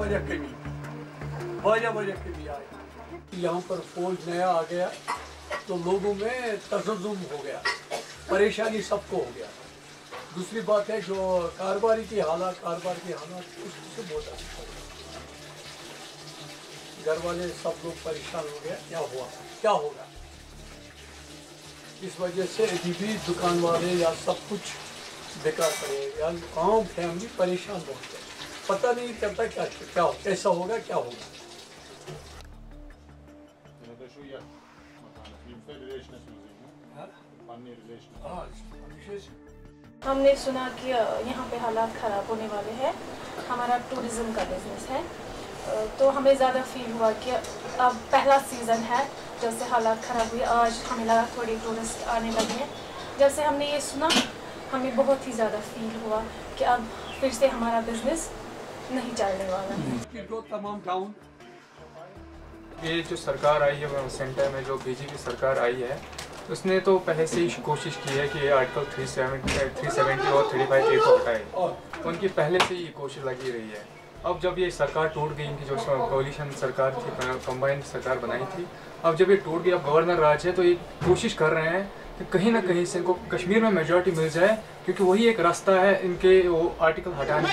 वजह कमी वजह वजह कमी आई यहाँ पर फौज नया आ गया। तो लोगों में तजुम हो गया, परेशानी सबको हो गया। दूसरी बात है जो कारोबारी की हालात, कारोबार की हालात उससे बहुत असर पड़ा घर वाले सब लोग परेशान हो गया क्या हुआ, क्या होगा? इस वजह से अभी भी दुकान वाले या सब कुछ बेकार पड़े या आम फैमिली परेशान हो गए पता नहीं चलता क्या क्या, कैसा होगा, क्या होगा। हमने सुना कि यहाँ पे हालात ख़राब होने वाले हैं। हमारा टूरिज़्म का बिज़नेस है। तो हमें ज़्यादा फील हुआ कि अब पहला सीज़न है जब से हालात ख़राब हुए, आज हमें लगा थोड़ी टूरिस्ट आने लगे हैं। जब से हमने ये सुना, हमें बहुत ही ज़्यादा फील हुआ कि अब फिर से हमारा बिज़नेस नहीं चलने वाला। है तमाम ये जो सरकार आई है सेंटर में जो बीजेपी सरकार आई है, उसने तो पहले से ही कोशिश की है कि आर्टिकल थ्री थ्री सेवेंटी और थ्री फाइव एट को हटाए। उनकी पहले से ही कोशिश लगी रही है। अब जब ये सरकार टूट गई, इनकी जो कोलिशन सरकार थी कंबाइंड सरकार बनाई थी, अब जब ये टूट गई, अब गवर्नर राज है तो ये कोशिश कर रहे हैं कि कहीं ना कहीं से इनको कश्मीर में मेजोरिटी मिल जाए, क्योंकि वही एक रास्ता है इनके वो आर्टिकल हटाने।